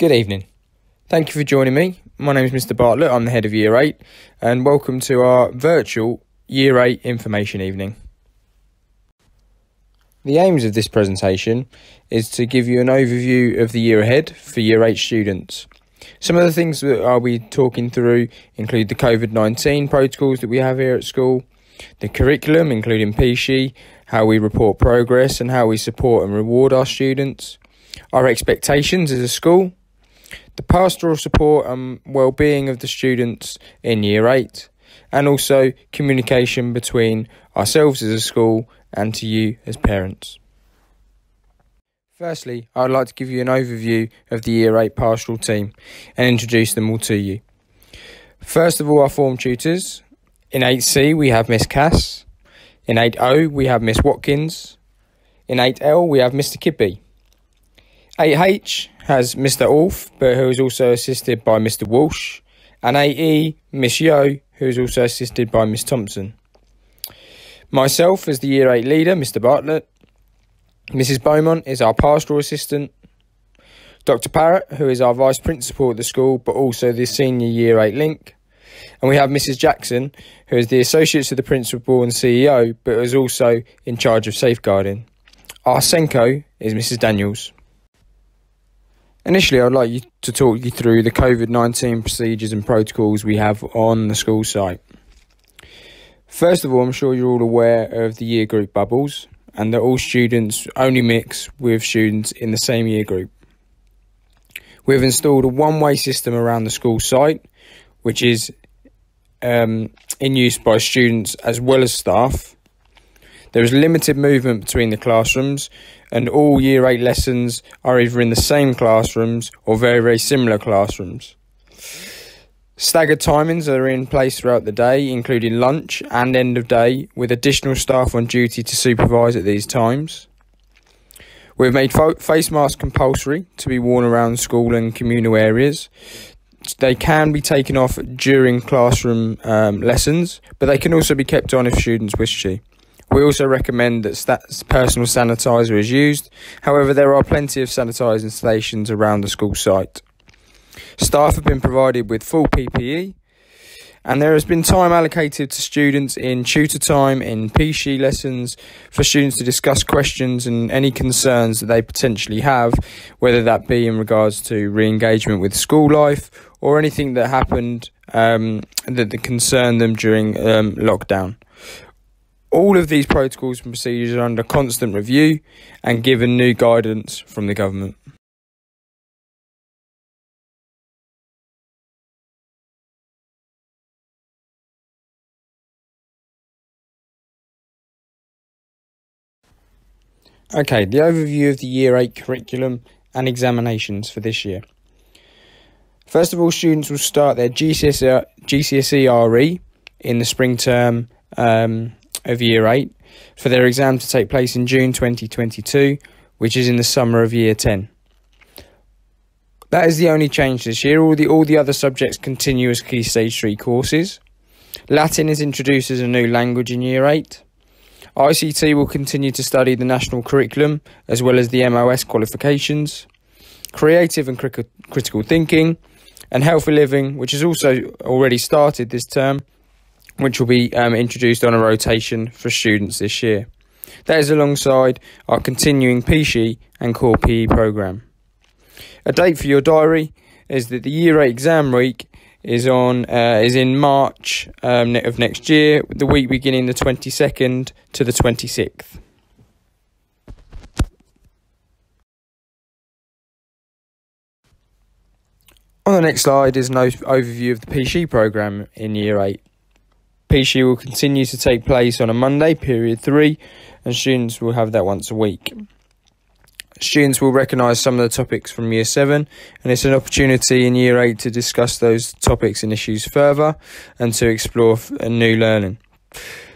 Good evening. Thank you for joining me. My name is Mr. Bartlett. I'm the head of Year 8, and welcome to our virtual Year 8 information evening. The aims of this presentation is to give you an overview of the year ahead for Year 8 students. Some of the things that I'll be talking through include the COVID 19 protocols that we have here at school, the curriculum, including PSHE, how we report progress, and how we support and reward our students, our expectations as a school, the pastoral support and well-being of the students in year 8 and also communication between ourselves as a school and to you as parents. Firstly, I'd like to give you an overview of the Year 8 pastoral team and introduce them all to you. First of all, our form tutors. In 8C, we have Miss Cass. In 8O, we have Miss Watkins. In 8L, we have Mr. Kibbe. 8H has Mr. Ulf, but who is also assisted by Mr. Walsh. And 8E, Miss Yo, who is also assisted by Miss Thompson. Myself, as the Year 8 leader, Mr. Bartlett. Mrs. Beaumont is our pastoral assistant. Dr. Parrott, who is our vice principal at the school, but also the senior Year 8 link. And we have Mrs. Jackson, who is the associate to the principal and CEO, but is also in charge of safeguarding. Our SENCo is Mrs. Daniels. Initially, I'd like you to talk you through the COVID 19 procedures and protocols we have on the school site. First of all, I'm sure you're all aware of the year group bubbles and that all students only mix with students in the same year group. We've installed a one way system around the school site, which is um, in use by students as well as staff. There is limited movement between the classrooms, and all Year 8 lessons are either in the same classrooms or very, very similar classrooms. Staggered timings are in place throughout the day, including lunch and end of day, with additional staff on duty to supervise at these times. We've made face masks compulsory to be worn around school and communal areas. They can be taken off during classroom um, lessons, but they can also be kept on if students wish to. We also recommend that personal sanitizer is used. However, there are plenty of sanitising stations around the school site. Staff have been provided with full PPE, and there has been time allocated to students in tutor time, in PSHE lessons, for students to discuss questions and any concerns that they potentially have, whether that be in regards to re engagement with school life or anything that happened um, that, that concerned them during um, lockdown. All of these protocols and procedures are under constant review and given new guidance from the government. Okay, the overview of the Year 8 curriculum and examinations for this year. First of all, students will start their GCSE, GCSE RE in the spring term um, of Year 8 for their exam to take place in June 2022, which is in the summer of Year 10. That is the only change this year. All the all the other subjects continue as Key Stage 3 courses. Latin is introduced as a new language in Year 8. ICT will continue to study the national curriculum as well as the MOS qualifications. Creative and cri- critical thinking and healthy living, which has also already started this term, which will be um, introduced on a rotation for students this year. That is alongside our continuing PSHE and core PE programme. A date for your diary is that the Year 8 exam week is on uh, is in March um, of next year, the week beginning the 22nd to the 26th. On the next slide is an overview of the PSHE programme in Year 8. PSHE will continue to take place on a Monday, period three, and students will have that once a week. Students will recognise some of the topics from Year 7, and it's an opportunity in Year 8 to discuss those topics and issues further and to explore new learning.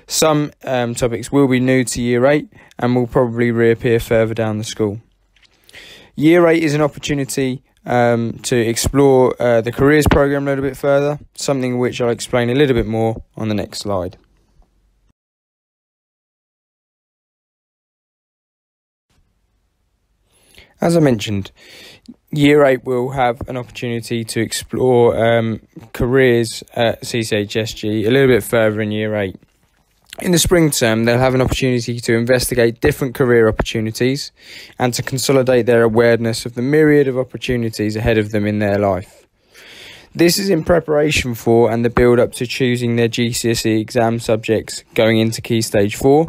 Some um, topics will be new to Year 8 and will probably reappear further down the school. Year 8 is an opportunity um, to explore uh, the careers program a little bit further, something which I'll explain a little bit more on the next slide. As I mentioned, Year 8 will have an opportunity to explore um, careers at CCHSG a little bit further in Year 8. In the spring term, they'll have an opportunity to investigate different career opportunities and to consolidate their awareness of the myriad of opportunities ahead of them in their life. This is in preparation for and the build up to choosing their GCSE exam subjects going into Key Stage 4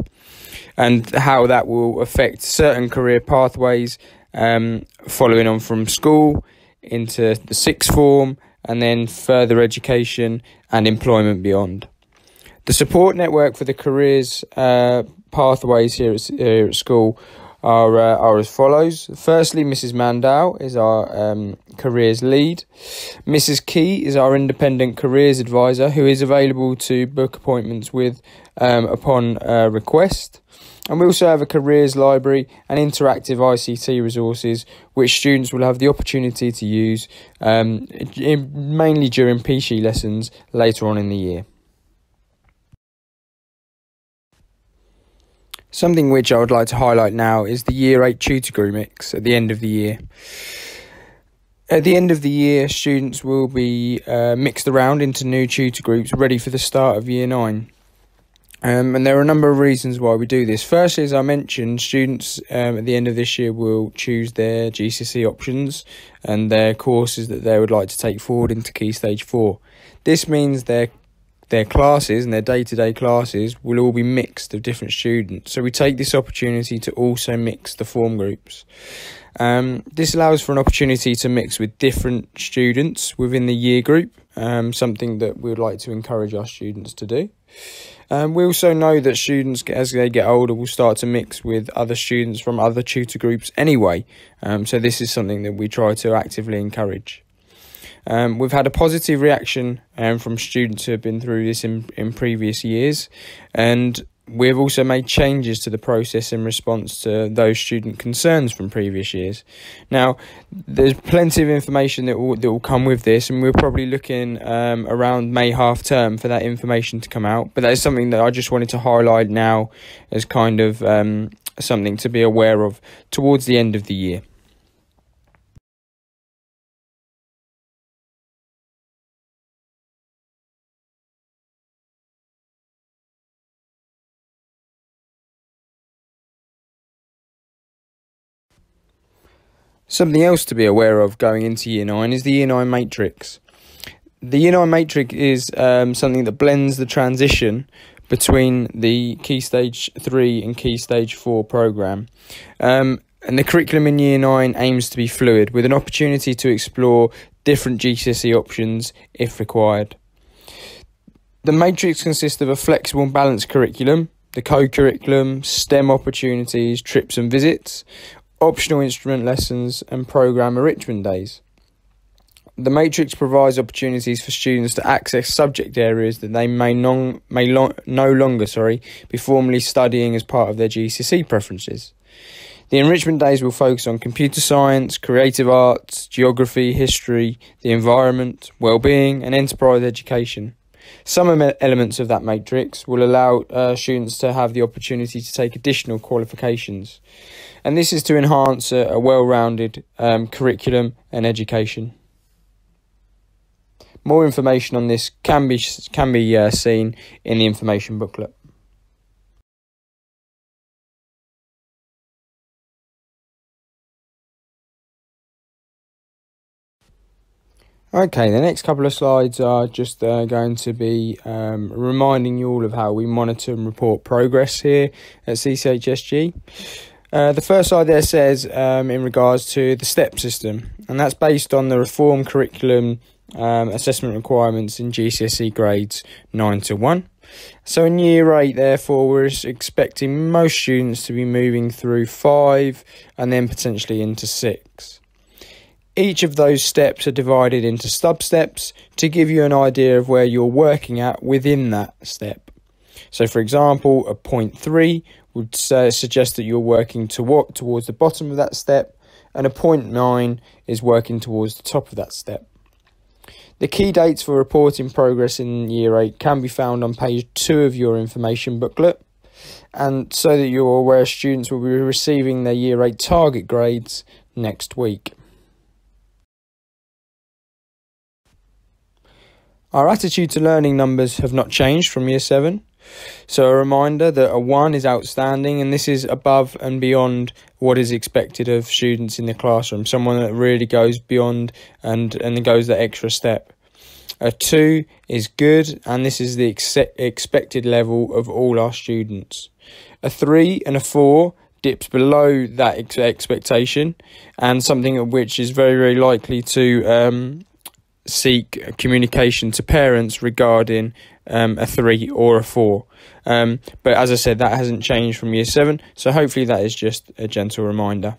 and how that will affect certain career pathways um, following on from school into the sixth form and then further education and employment beyond. The support network for the careers uh, pathways here at, here at school are uh, are as follows. Firstly, Mrs. Mandel is our um, careers lead. Mrs. Key is our independent careers advisor, who is available to book appointments with um, upon uh, request. And we also have a careers library and interactive ICT resources, which students will have the opportunity to use um, in, mainly during PC lessons later on in the year. Something which I would like to highlight now is the Year 8 tutor group mix at the end of the year. At the end of the year, students will be uh, mixed around into new tutor groups ready for the start of Year 9. Um, and there are a number of reasons why we do this. Firstly, as I mentioned, students um, at the end of this year will choose their GCSE options and their courses that they would like to take forward into Key Stage 4. This means their their classes and their day to day classes will all be mixed of different students. So we take this opportunity to also mix the form groups. Um, this allows for an opportunity to mix with different students within the year group, um, something that we would like to encourage our students to do. Um, we also know that students, as they get older, will start to mix with other students from other tutor groups anyway. Um, so, this is something that we try to actively encourage. Um, we've had a positive reaction um, from students who have been through this in, in previous years, and we've also made changes to the process in response to those student concerns from previous years. Now, there's plenty of information that will, that will come with this, and we're probably looking um, around May half term for that information to come out. But that is something that I just wanted to highlight now as kind of um, something to be aware of towards the end of the year. Something else to be aware of going into Year 9 is the Year 9 matrix. The Year 9 matrix is um, something that blends the transition between the Key Stage 3 and Key Stage 4 programme. Um, and the curriculum in Year 9 aims to be fluid with an opportunity to explore different GCSE options if required. The matrix consists of a flexible and balanced curriculum, the co curriculum, STEM opportunities, trips and visits, optional instrument lessons, and program enrichment days. The matrix provides opportunities for students to access subject areas that they may, non, may no longer sorry, be formally studying as part of their GCSE preferences. The enrichment days will focus on computer science, creative arts, geography, history, the environment, well-being, and enterprise education. Some elements of that matrix will allow uh, students to have the opportunity to take additional qualifications and this is to enhance a, a well rounded um, curriculum and education. More information on this can be can be uh, seen in the information booklet. Okay, the next couple of slides are just uh, going to be um, reminding you all of how we monitor and report progress here at CCHSG. Uh, the first there says um, in regards to the STEP system, and that's based on the reform curriculum um, assessment requirements in GCSE grades 9 to 1. So in year 8, therefore, we're expecting most students to be moving through 5 and then potentially into 6. Each of those steps are divided into sub steps to give you an idea of where you're working at within that step. So, for example, a point 3 would uh, suggest that you're working to towards the bottom of that step, and a point nine is working towards the top of that step. The key dates for reporting progress in year eight can be found on page two of your information booklet, and so that you're aware students will be receiving their year eight target grades next week. Our attitude to learning numbers have not changed from year 7. So, a reminder that a 1 is outstanding and this is above and beyond what is expected of students in the classroom. Someone that really goes beyond and, and goes the extra step. A 2 is good and this is the ex- expected level of all our students. A 3 and a 4 dips below that ex- expectation and something which is very, very likely to um, seek communication to parents regarding um, a three or a four. Um, but as I said, that hasn't changed from year seven, so hopefully that is just a gentle reminder.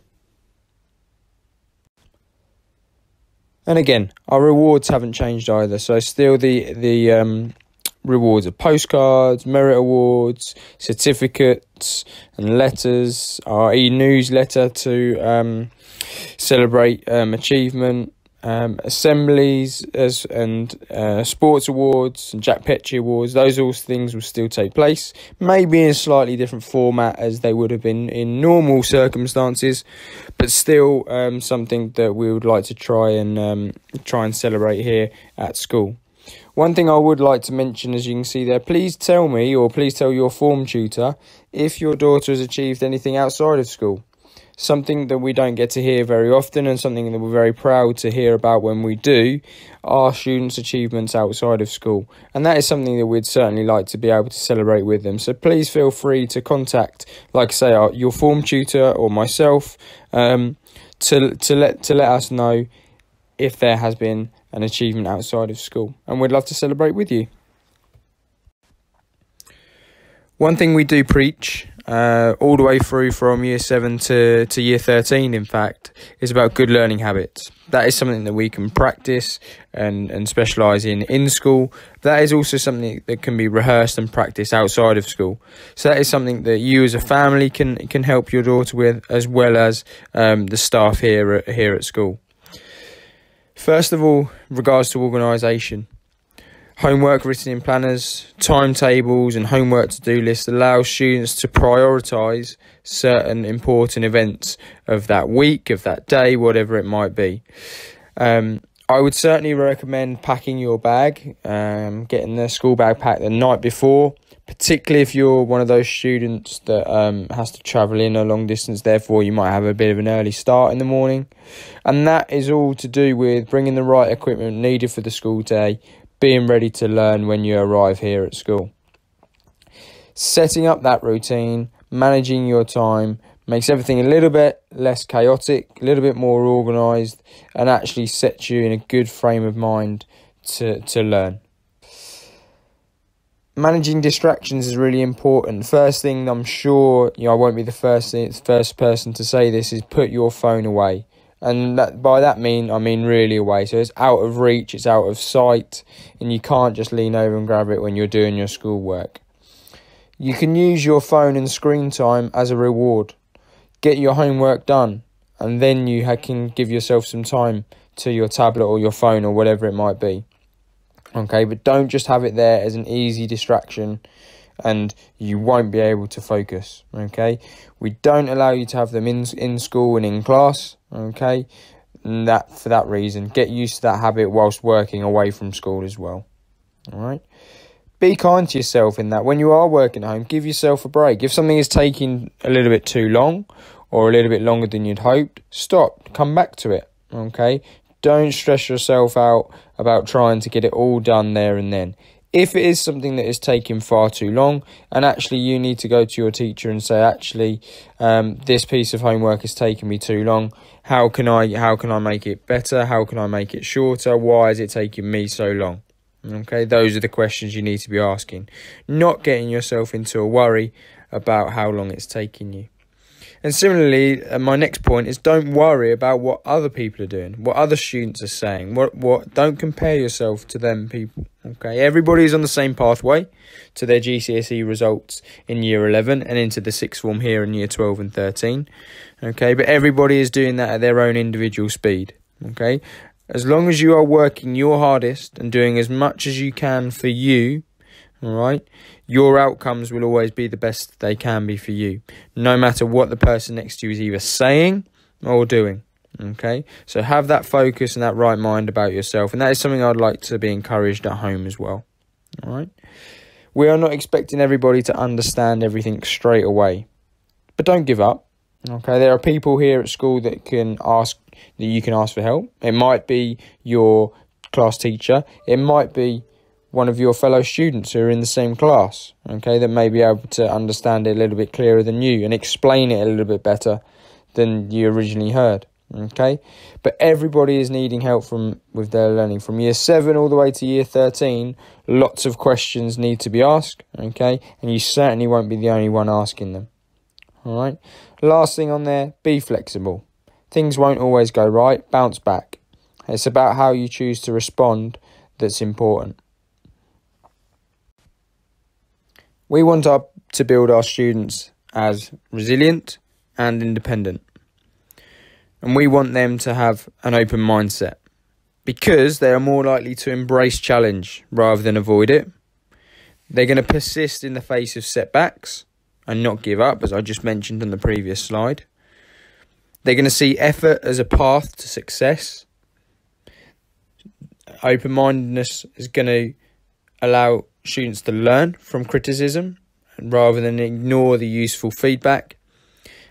And again, our rewards haven't changed either. So still the the um, rewards are postcards, merit awards, certificates, and letters. Our e-newsletter to um, celebrate um, achievement um, assemblies as and uh, sports awards and Jack Petchey awards. Those all things will still take place, maybe in a slightly different format as they would have been in normal circumstances, but still um, something that we would like to try and um, try and celebrate here at school. One thing I would like to mention, as you can see there, please tell me or please tell your form tutor if your daughter has achieved anything outside of school something that we don't get to hear very often and something that we're very proud to hear about when we do are students' achievements outside of school. And that is something that we'd certainly like to be able to celebrate with them. So please feel free to contact, like I say, our, your form tutor or myself um, to, to, let, to let us know if there has been an achievement outside of school. And we'd love to celebrate with you. One thing we do preach uh, all the way through from year seven to, to year 13, in fact, is about good learning habits. That is something that we can practice and, and specialise in in school. That is also something that can be rehearsed and practiced outside of school. So that is something that you as a family can can help your daughter with, as well as um, the staff here at, here at school. First of all, regards to organisation. Homework written in planners, timetables, and homework to do lists allow students to prioritise certain important events of that week, of that day, whatever it might be. Um, I would certainly recommend packing your bag, um, getting the school bag packed the night before, particularly if you're one of those students that um, has to travel in a long distance, therefore, you might have a bit of an early start in the morning. And that is all to do with bringing the right equipment needed for the school day, being ready to learn when you arrive here at school. Setting up that routine, managing your time, makes everything a little bit less chaotic, a little bit more organised, and actually sets you in a good frame of mind to, to learn. Managing distractions is really important. First thing, I'm sure you know, I won't be the first first person to say this is put your phone away and that by that mean I mean really away. So it's out of reach, it's out of sight, and you can't just lean over and grab it when you're doing your schoolwork. You can use your phone and screen time as a reward. Get your homework done, and then you can give yourself some time to your tablet or your phone or whatever it might be. Okay, but don't just have it there as an easy distraction and you won't be able to focus. Okay, we don't allow you to have them in in school and in class. Okay, and that for that reason, get used to that habit whilst working away from school as well. All right. Be kind to yourself in that when you are working at home, give yourself a break. If something is taking a little bit too long or a little bit longer than you'd hoped, stop, come back to it. Okay, don't stress yourself out about trying to get it all done there and then if it is something that is taking far too long and actually you need to go to your teacher and say actually um, this piece of homework is taking me too long. How can i how can i make it better? How can i make it shorter? Why is it taking me so long? Okay those are the questions you need to be asking. Not getting yourself into a worry about how long it's taking you and similarly, uh, my next point is don't worry about what other people are doing, what other students are saying. What what don't compare yourself to them people. Okay, everybody's on the same pathway to their GCSE results in year 11 and into the sixth form here in year 12 and 13. Okay, but everybody is doing that at their own individual speed. Okay, as long as you are working your hardest and doing as much as you can for you, all right, your outcomes will always be the best they can be for you, no matter what the person next to you is either saying or doing. Okay, so have that focus and that right mind about yourself, and that is something I'd like to be encouraged at home as well. All right, we are not expecting everybody to understand everything straight away, but don't give up. Okay, there are people here at school that can ask that you can ask for help. It might be your class teacher, it might be one of your fellow students who are in the same class, okay, that may be able to understand it a little bit clearer than you and explain it a little bit better than you originally heard okay? But everybody is needing help from with their learning. From year 7 all the way to year 13 lots of questions need to be asked okay? And you certainly won't be the only one asking them all right last thing on there be flexible. Things won't always go right bounce back. It's about how you choose to respond that's important we want our, to build our students as resilient and independent and we want them to have an open mindset because they are more likely to embrace challenge rather than avoid it. They're going to persist in the face of setbacks and not give up, as I just mentioned on the previous slide. They're going to see effort as a path to success. Open mindedness is going to allow students to learn from criticism rather than ignore the useful feedback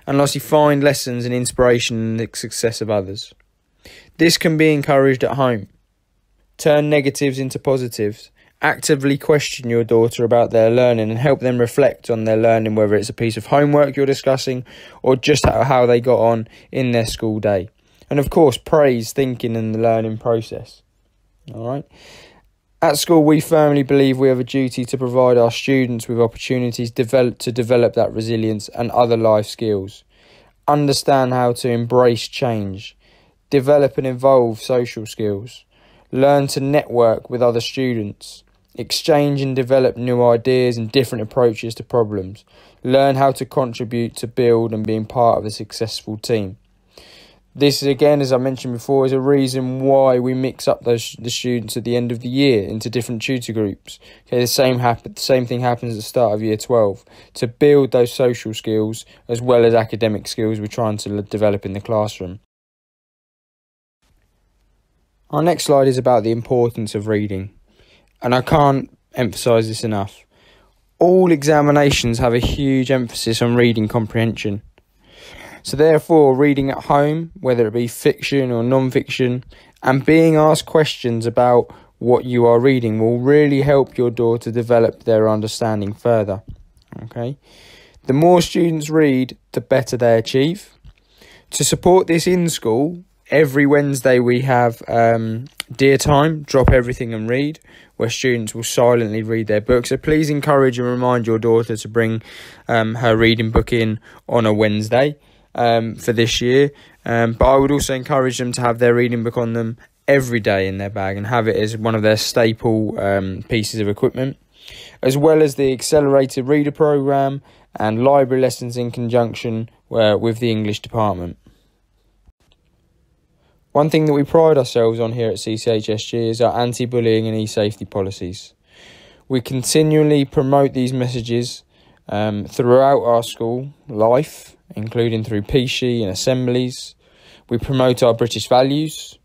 and lastly, find lessons and inspiration in the success of others. This can be encouraged at home. Turn negatives into positives. Actively question your daughter about their learning and help them reflect on their learning, whether it's a piece of homework you're discussing or just how they got on in their school day. And of course, praise thinking and the learning process. All right. At school, we firmly believe we have a duty to provide our students with opportunities develop, to develop that resilience and other life skills, understand how to embrace change, develop and evolve social skills, learn to network with other students, exchange and develop new ideas and different approaches to problems, learn how to contribute to build and being part of a successful team. This again, as I mentioned before, is a reason why we mix up those the students at the end of the year into different tutor groups. Okay, the same happen, the same thing happens at the start of year twelve to build those social skills as well as academic skills we're trying to develop in the classroom. Our next slide is about the importance of reading, and I can't emphasise this enough. All examinations have a huge emphasis on reading comprehension. So, therefore, reading at home, whether it be fiction or non fiction, and being asked questions about what you are reading will really help your daughter develop their understanding further. Okay? The more students read, the better they achieve. To support this in school, every Wednesday we have um, Dear Time, Drop Everything and Read, where students will silently read their book. So please encourage and remind your daughter to bring um, her reading book in on a Wednesday um, for this year. Um, but I would also encourage them to have their reading book on them every day in their bag and have it as one of their staple um, pieces of equipment, as well as the accelerated reader program and library lessons in conjunction uh, with the English department. One thing that we pride ourselves on here at CCHSG is our anti bullying and e safety policies. We continually promote these messages um, throughout our school life including through PSHE and assemblies. We promote our British values.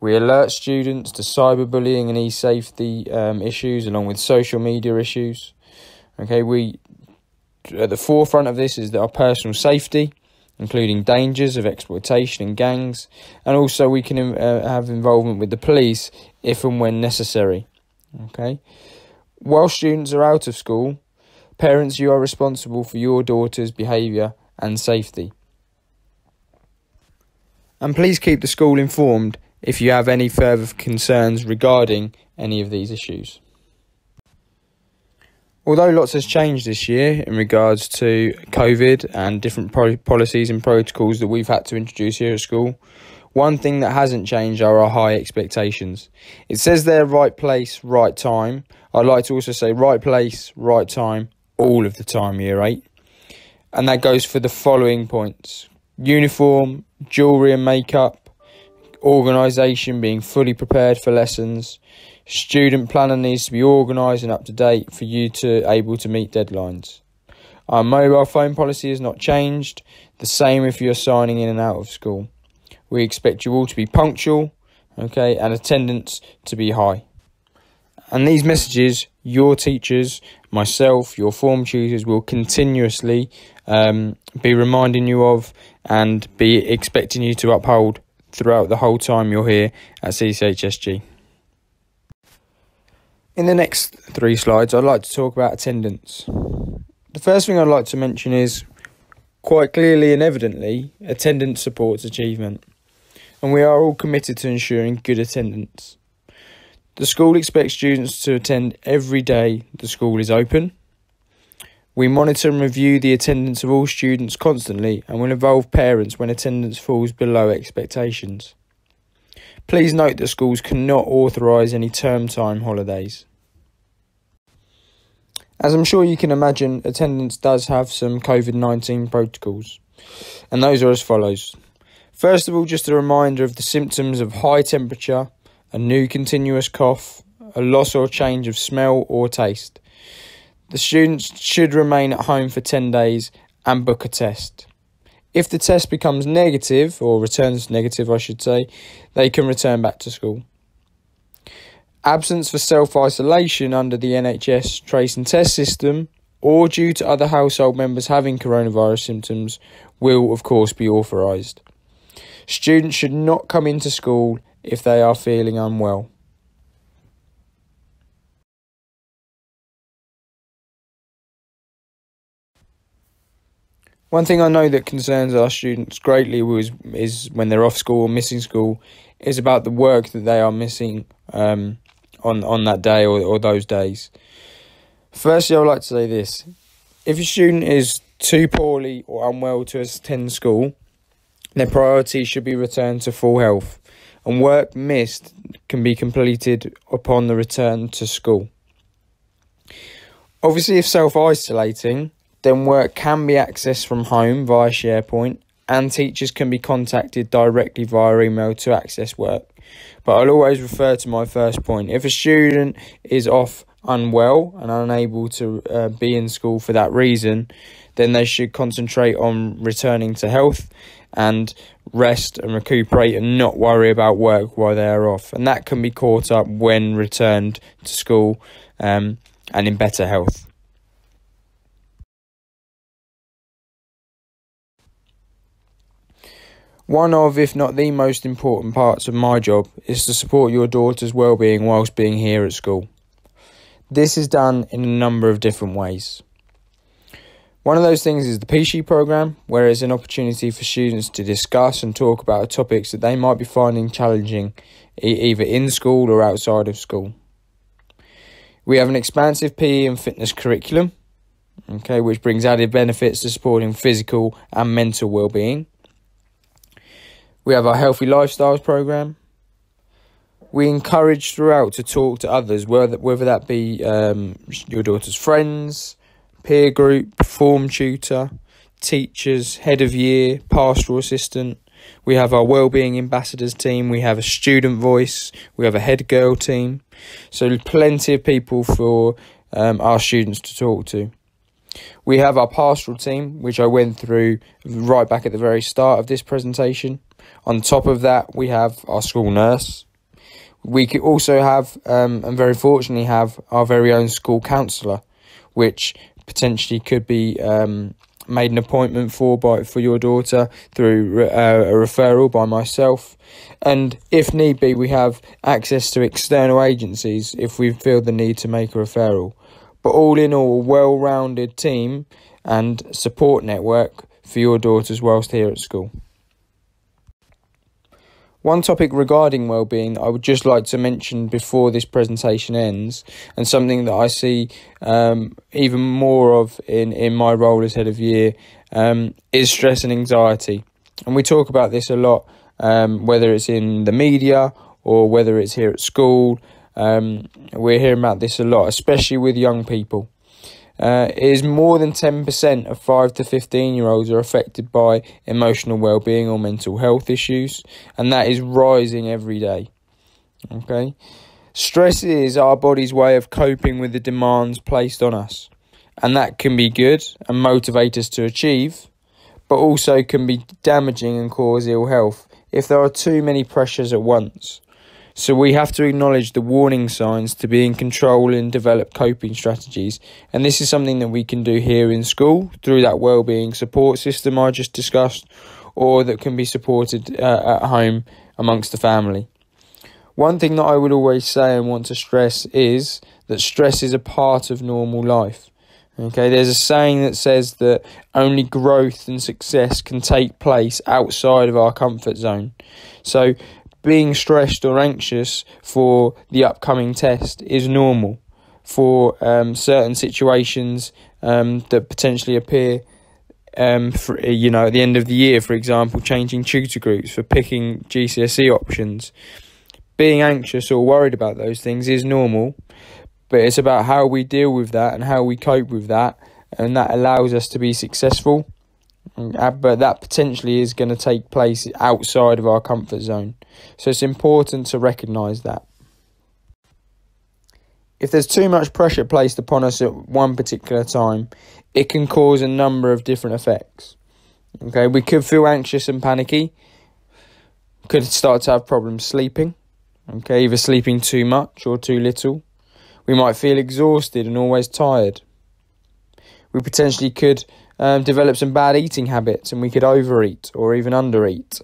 We alert students to cyberbullying and e-safety um, issues, along with social media issues. Okay, we at the forefront of this is our personal safety, including dangers of exploitation and gangs, and also we can uh, have involvement with the police if and when necessary. Okay, while students are out of school, parents, you are responsible for your daughter's behaviour and safety. And please keep the school informed if you have any further concerns regarding any of these issues. Although lots has changed this year in regards to COVID and different policies and protocols that we've had to introduce here at school, one thing that hasn't changed are our high expectations. It says there right place, right time. I'd like to also say right place, right time, all of the time, year 8 and that goes for the following points uniform, jewellery and makeup, organisation being fully prepared for lessons, student planner needs to be organised and up to date for you to able to meet deadlines. Our mobile phone policy has not changed, the same if you're signing in and out of school. we expect you all to be punctual, okay, and attendance to be high. And these messages, your teachers, myself, your form tutors will continuously um, be reminding you of and be expecting you to uphold throughout the whole time you're here at CCHSG. In the next three slides, I'd like to talk about attendance. The first thing I'd like to mention is quite clearly and evidently, attendance supports achievement, and we are all committed to ensuring good attendance. The school expects students to attend every day the school is open. We monitor and review the attendance of all students constantly and will involve parents when attendance falls below expectations. Please note that schools cannot authorise any term time holidays. As I'm sure you can imagine, attendance does have some COVID 19 protocols, and those are as follows. First of all, just a reminder of the symptoms of high temperature, a new continuous cough, a loss or change of smell or taste. The students should remain at home for 10 days and book a test. If the test becomes negative, or returns negative, I should say, they can return back to school. Absence for self isolation under the NHS trace and test system, or due to other household members having coronavirus symptoms, will of course be authorised. Students should not come into school if they are feeling unwell. One thing I know that concerns our students greatly was is when they're off school or missing school, is about the work that they are missing um, on on that day or, or those days. Firstly, I would like to say this: if a student is too poorly or unwell to attend school, their priority should be returned to full health and work missed can be completed upon the return to school. Obviously, if self isolating, then work can be accessed from home via SharePoint, and teachers can be contacted directly via email to access work. But I'll always refer to my first point. If a student is off unwell and unable to uh, be in school for that reason, then they should concentrate on returning to health and rest and recuperate and not worry about work while they are off. And that can be caught up when returned to school um, and in better health. One of, if not the most important parts of my job is to support your daughter's well-being whilst being here at school. This is done in a number of different ways. One of those things is the PSHE program, where it's an opportunity for students to discuss and talk about topics that they might be finding challenging, either in school or outside of school. We have an expansive PE and fitness curriculum, okay, which brings added benefits to supporting physical and mental well-being. We have our healthy lifestyles program. We encourage throughout to talk to others, whether whether that be um, your daughter's friends peer group, form tutor, teachers, head of year, pastoral assistant. We have our wellbeing ambassadors team. We have a student voice. We have a head girl team. So plenty of people for um, our students to talk to. We have our pastoral team, which I went through right back at the very start of this presentation. On top of that, we have our school nurse. We could also have, um, and very fortunately, have our very own school counsellor, which potentially could be um, made an appointment for by for your daughter through uh, a referral by myself. And if need be we have access to external agencies if we feel the need to make a referral. But all in all a well-rounded team and support network for your daughters whilst here at school one topic regarding well-being I would just like to mention before this presentation ends, and something that I see um, even more of in, in my role as head of year, um, is stress and anxiety. And we talk about this a lot, um, whether it's in the media or whether it's here at school. Um, we're hearing about this a lot, especially with young people uh, is more than 10% of 5 to 15 year olds are affected by emotional well-being or mental health issues and that is rising every day okay stress is our body's way of coping with the demands placed on us and that can be good and motivate us to achieve but also can be damaging and cause ill health if there are too many pressures at once. So we have to acknowledge the warning signs to be in control and develop coping strategies. And this is something that we can do here in school through that well-being support system I just discussed, or that can be supported uh, at home amongst the family. One thing that I would always say and want to stress is that stress is a part of normal life. Okay, there's a saying that says that only growth and success can take place outside of our comfort zone. So, being stressed or anxious for the upcoming test is normal for um, certain situations um, that potentially appear. Um, for, you know, at the end of the year, for example, changing tutor groups for picking GCSE options. Being anxious or worried about those things is normal, but it's about how we deal with that and how we cope with that, and that allows us to be successful. Uh, but that potentially is going to take place outside of our comfort zone. So it's important to recognise that. If there's too much pressure placed upon us at one particular time, it can cause a number of different effects. Okay, we could feel anxious and panicky, could start to have problems sleeping, okay, either sleeping too much or too little. We might feel exhausted and always tired. We potentially could um, develop some bad eating habits and we could overeat or even undereat.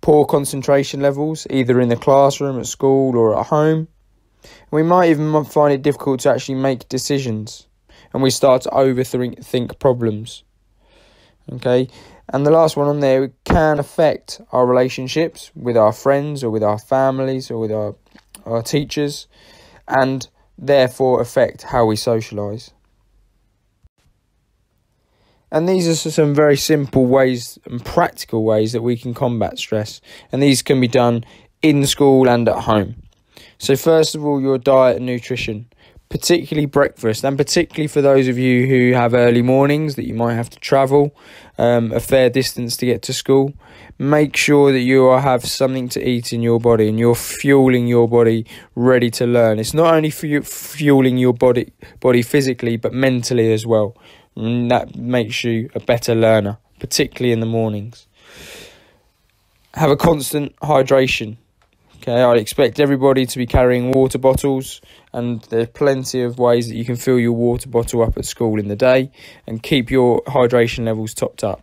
Poor concentration levels, either in the classroom, at school, or at home. We might even find it difficult to actually make decisions and we start to overthink problems. Okay, and the last one on there can affect our relationships with our friends or with our families or with our, our teachers and therefore affect how we socialise. And these are some very simple ways and practical ways that we can combat stress. And these can be done in school and at home. So, first of all, your diet and nutrition, particularly breakfast, and particularly for those of you who have early mornings that you might have to travel um, a fair distance to get to school. Make sure that you have something to eat in your body and you're fueling your body ready to learn. It's not only fueling your body body physically but mentally as well and that makes you a better learner, particularly in the mornings. Have a constant hydration. Okay, I'd expect everybody to be carrying water bottles, and there's plenty of ways that you can fill your water bottle up at school in the day and keep your hydration levels topped up.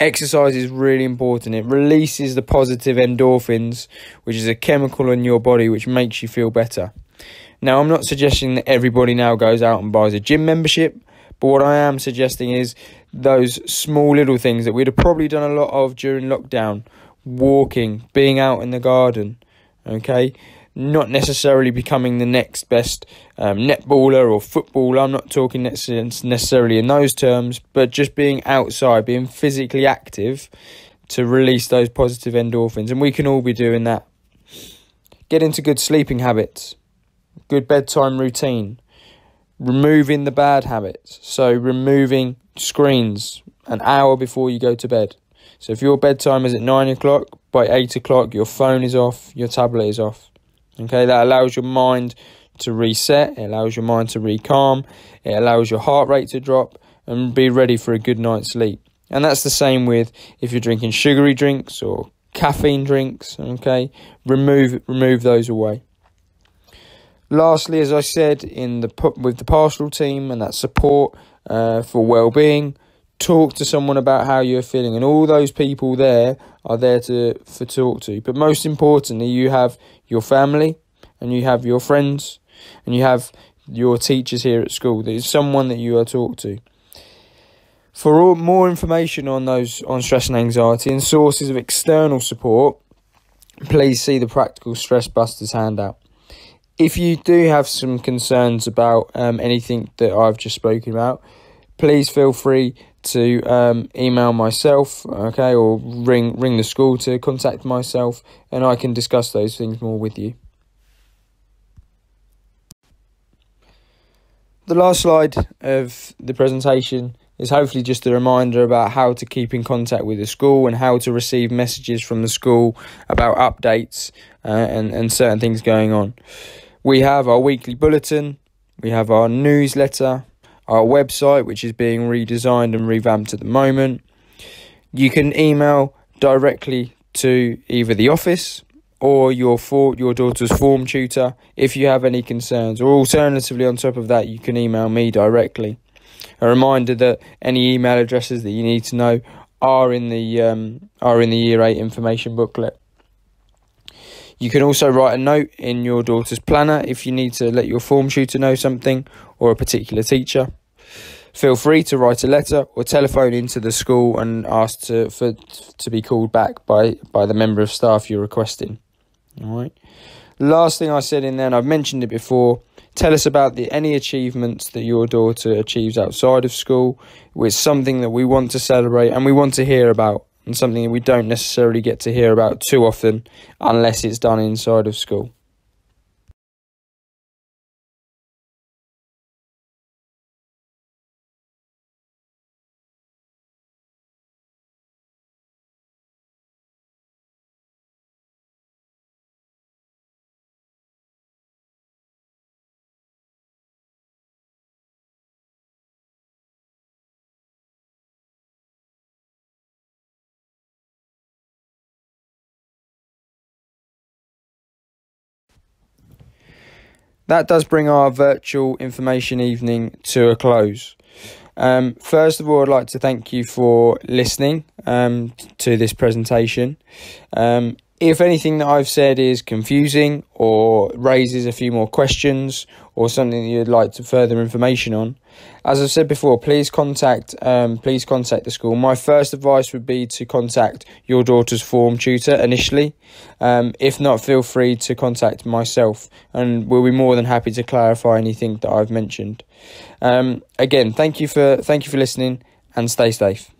Exercise is really important. It releases the positive endorphins, which is a chemical in your body which makes you feel better. Now, I'm not suggesting that everybody now goes out and buys a gym membership. But what I am suggesting is those small little things that we'd have probably done a lot of during lockdown walking, being out in the garden, okay? Not necessarily becoming the next best um, netballer or footballer. I'm not talking necessarily in those terms, but just being outside, being physically active to release those positive endorphins. And we can all be doing that. Get into good sleeping habits, good bedtime routine removing the bad habits. So, removing screens an hour before you go to bed. So, if your bedtime is at nine o'clock, by eight o'clock, your phone is off, your tablet is off. Okay, that allows your mind to reset, it allows your mind to recalm, it allows your heart rate to drop and be ready for a good night's sleep. And that's the same with if you're drinking sugary drinks or caffeine drinks, okay? Remove remove those away. Lastly, as I said, in the with the pastoral team and that support uh, for well-being, talk to someone about how you're feeling, and all those people there are there to for talk to. But most importantly, you have your family, and you have your friends, and you have your teachers here at school. There's someone that you are talk to. For all, more information on those on stress and anxiety and sources of external support, please see the Practical Stress Busters handout if you do have some concerns about um, anything that I've just spoken about, please feel free to um, email myself, okay, or ring ring the school to contact myself, and I can discuss those things more with you. The last slide of the presentation is hopefully just a reminder about how to keep in contact with the school and how to receive messages from the school about updates uh, and, and certain things going on. We have our weekly bulletin, we have our newsletter, our website, which is being redesigned and revamped at the moment. You can email directly to either the office or your for your daughter's form tutor if you have any concerns. Or alternatively on top of that you can email me directly. A reminder that any email addresses that you need to know are in the um, are in the year 8 information booklet you can also write a note in your daughter's planner if you need to let your form tutor know something or a particular teacher feel free to write a letter or telephone into the school and ask to for to be called back by by the member of staff you're requesting all right. Last thing I said in there, and I've mentioned it before. Tell us about the any achievements that your daughter achieves outside of school. It's something that we want to celebrate and we want to hear about, and something that we don't necessarily get to hear about too often unless it's done inside of school. That does bring our virtual information evening to a close. Um, first of all, I'd like to thank you for listening um, to this presentation. Um, if anything that I've said is confusing or raises a few more questions or something that you'd like to further information on, as I've said before, please contact um, please contact the school. My first advice would be to contact your daughter's form tutor initially. Um, if not, feel free to contact myself, and we'll be more than happy to clarify anything that I've mentioned. Um, again, thank you for thank you for listening, and stay safe.